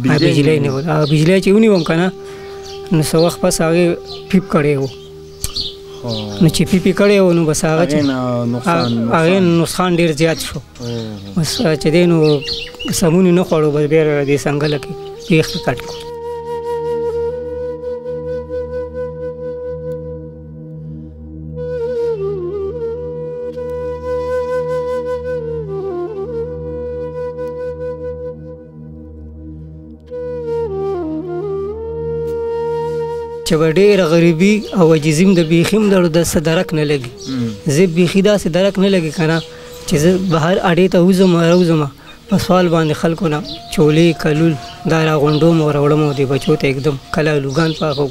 بجلی نه ولا بجلی چې ونیوم کنه نو څه وخت پس هغه پیپ کړی وو نو چې پی پی کړی و نو بس هغه چې هغه نقصان ډیر زیات شو بس چې دی نو سمون نه خوړو بس بیر دې څنګه لکه پیخ کټ کو چې و ډېره غریبي او عاجزي هم د بیخي هم د داسې درک نه لګي زه بیخي داسې درک نه لګي که نه چې زه بهر اډې ته وځم راوځم په سوال باندې خلکو نه چولې کلول دا راغونډوم او راوړم او دې بچو ته اکدم کله لوګان پاکوم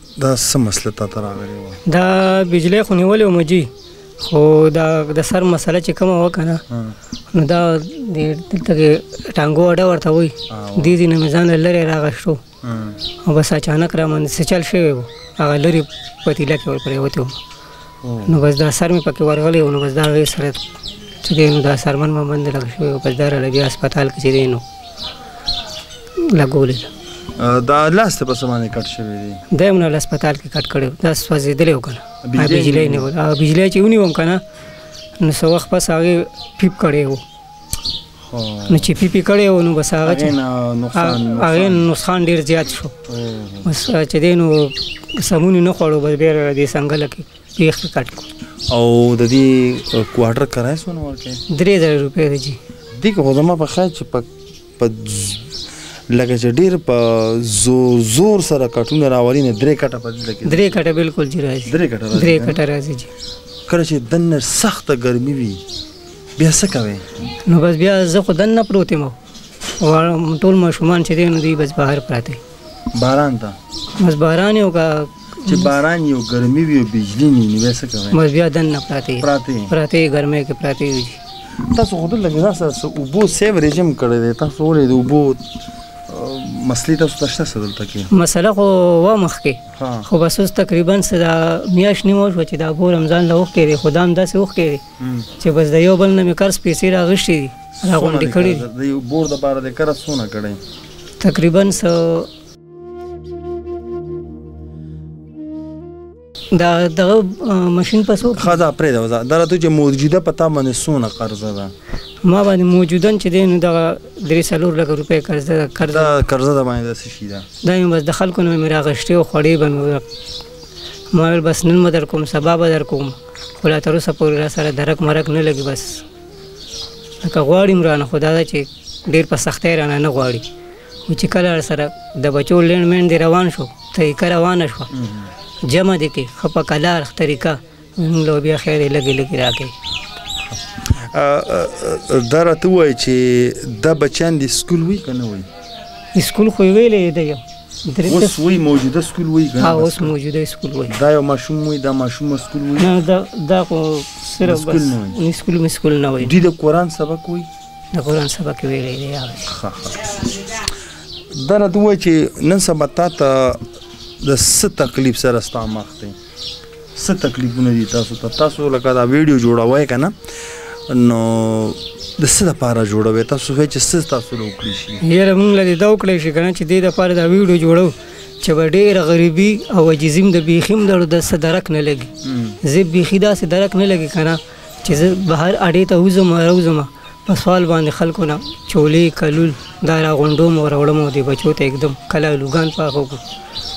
دا څه مسله تا ته راغلی وه دا بجلی خو نیولې وم جي خو دا د سر مسله چې کومه وه که نه نو دا د دلته کې ټانګو اډه ورته وایي دې ځینې مې ځان له لرې راغشتو او بس اچانک رامنځته چل شوی و هغه لرې پتیله کې ورپرېوتی وم نو بس دا سر مې پکې ورغلی او نو بس دا غي سره چې دی نو دا سرمن مې باندې لګ شوی او بس دا راله بیا هسپتال کې چې دی نو لګولې ده دا لاس ته په څه باندې کټ شوی دی دا یې مونږ له هسپتال کې کټ کړی دا سوځېدلی و که نه بجلی نه و بجلی چې ونیوم که نه نو څه وخت پس هغې پیپ کړی و نو چې پی پی کړی و نو بس هغه چې هغه نقصان ډیر زیات شو بس چې دینو سمونی نه خوړو بس بیر دې څنګه لکه پیخ کټ کو او د دې کوارټر کرای سونه ورکه 3000 روپے دی دغه خدمه په خای چې په په لکه چې ډیر په زور زور سره کټونه راوړي نه درې کټه په دې کې درې کټه بالکل جی راځي درې کټه راځي درې کټه راځي جی کله چې دنه سخته ګرمي وي بیا څه کوي نو بس بیا زه خو دنه پروت یم ټول ماشومان چې دي نو دوی بس بهر پراته باران ته بس باران یو کا چې باران یو ګرمي وي او بجلی نه وي بیا څه کوي بس بیا دننه پراته یي پراته یي پراته یي ګرمۍ کې پراته یي تاسو خو دلته کې تاسو څه اوبو سیو رژیم کړی دی تاسو ولې د اوبو مسلې تاسو ته شته څه دلته کې مسله خو و مخکې خو بس اوس تقریبا څه دا میاشت نیمه وشوه چې د اوبو رمضان له اوښکې دی خو دا همداسې اوښکې دی چې بس د یو بل نه مې قرض پیسې راغشتې دي راغونډې کړي دي د بور دپاره د قرض څونه کړی تقریبا څه دا دغه ماشين په څو خدا پرې دا وزا دا راته چې موجوده پتا باندې سونه قرض ده ما باندې موجوده چې دین دا 300 لک روپے قرض ده قرض قرض ده باندې څه شي دا دا یو بس د خلکو نو میرا غشته او خړې بنو ما بس نن مدر کوم سبب در کوم ولا تر اوسه پورې را سره درک مرک نه لګي بس که غواړم رانه خدا دا چې ډیر په سختۍ رانه نه غواړي خو چې کله سره د بچو لین مین دی روان شو طریقه روانه شو جمع دي کې خپه کلار طریقه لو بیا خیر لګي لګي راکې دا راته وای چې دا بچیان د سکول وی کنه وی سکول خو ویلې دی اوس وی موجوده سکول وی ها اوس موجوده سکول وی دا یو ماشوم وی دا ماشوم سکول وی نه دا دا خو صرف بس سکول مسکول نه وی د قران سبق وی د قران سبق ویلې دی دا راته وای چې نن سبا تا ته د څه تکلیف سره ستا مخ دی څه تکلیفونه دي تاسو ته تاسو لکه دا ویډیو جوړوي کنه نو د څه لپاره جوړوي تاسو وای چې څه تاسو له وکړي شي یاره مونږ له دې دا وکړي شي کنه چې دې د لپاره دا ویډیو جوړو چې به ډېره غریبي او عجیزیم د بیخیم د درک نه لګي زه بیخي داسې درک نه لګي که نه چی زه بهر اډی ته وزم راوزم په سوال باندی خلکو نه چولی کلول دا را غونډوم او راوړم او دی بچو ته اګدم کله لوګان پاخو کو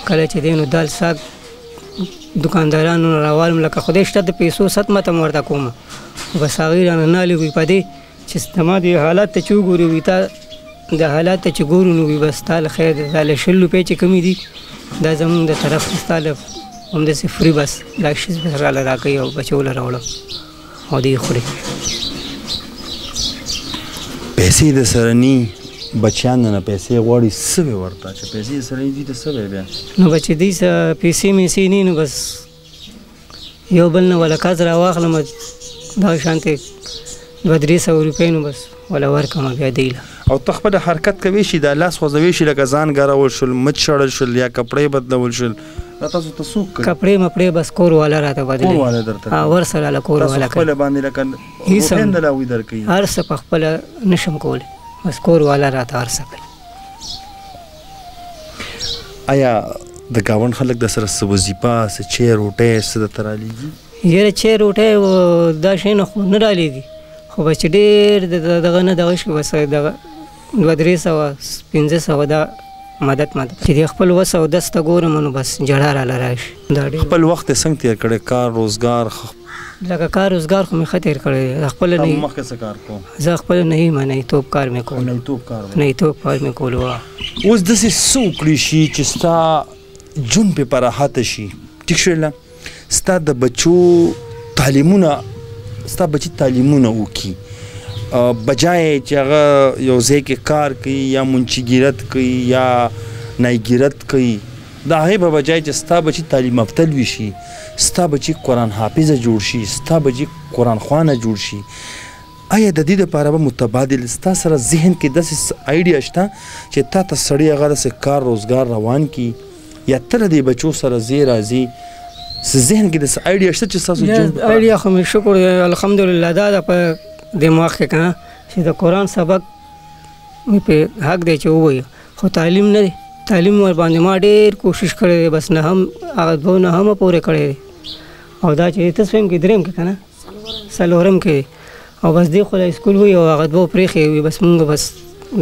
کله چی دینو دال ساګ دکاندارانو راوالم لکه خدای شته د پیسو ست متم ورته کوم بس هغه رانه نه لګوي پدی چې ستما دی حالات ته چې وګوري وي تا د حالات ته چې ګورو نو وي بس تا له خیر دا له شل روپۍ چې کمې دي دا زمونږ د طرف ستا له همداسې فري بس دا شیز به راله راکوي او بچو له راوړم او دی خوري پیسې د سره نی بچیان نه پیسې غواړي څه به ورته چې پیسې سره دي ته څه به بیا نو بچې دې پیسې مې سې نه نو بس یو بل نه ولا کاز راواخلم دا شانته دوه درې سوه روپۍ نو بس ولا ورکړم بیا دی له او ته خپل حرکت کوي شي دا لاس خوځوي شي لکه ځان ګرول شول مچ شړل شول یا کپړې بدلول شل دا تاسو ته څوک کوي کپړې مپړې بس کور والا راته بدلې کور والا درته ها ور سره له کور والا خپل باندې لکه هیڅ هم نه لاوي درکې هر څه په خپل نشم کول بس کور والا راته هر څه کوي آیا د گاوند خلک د سره څه وظیفه څه چیر روټه څه د ترالیږي یره چیر روټه دا شین خو نه رالیږي خو بچ ډیر دغه نه دغه شي وسه دغه دوه درې سوه پنځه سوه دا مدد مدد چې د خپل وس او دس ته ګورم نو بس جړه را لراشي دا ډېر خپل وخت څنګه تیر کړی کار روزګار لکه کار روزګار خو مې ښه تیر کړی خپل نه مخکې څه کار کوم زه خپل نه یم نه توپ کار مې کول نه توپ کار نه توپ کار مې کول وا اوس د سې سو کړی شي چې ستا جون په پراحت شي ټیک شول ستا د بچو تعلیمونه ستا بچی تعلیمونه وکي بجای چې هغه یو ځای کې کار کوي یا منچګیرت کوي یا نایګیرت کوي دا هغه په بجای چې ستا بچی تعلیم یافته وي شي ستا بچی قران حافظ جوړ شي ستا بچی قران خوانه جوړ شي ایا د دې لپاره به متبادل ستا سره ذهن کې داسې څه ایډیا شته چې تا ته سړی هغه داسې کار روزګار روان کی یا ته له دې بچو سره ځې راځې څه ذهن کې داسې ایډیا شته چې ستاسو ژوند په پراخه- ایډیا خو مې شکر دی الحمدلله دا ده په دماغ کې کنه چې د قرآن سبق مې په حق دی چې ووایي خو تعلیم نه دی تعلیم ور باندې ما ډېر کوشش کړی دی بس نه هم هغه دوه نه هم پورې کړی دی او دا چې تسویم کې دریم کې کنه څلورم کې او بس دی خو د سکول وی او هغه دوه پرېخې وی بس مونږ بس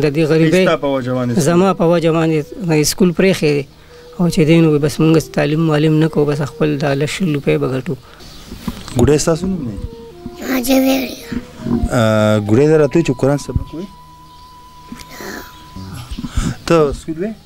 د دې غریبې زما په وجه باندې سکول پرېخې او چې دین وی بس مونږ تعلیم معلم نه کو بس خپل د لشل په بغټو ګډه تاسو نه اجه ویری ګډه درته چې قران سبق وی ته سکول وی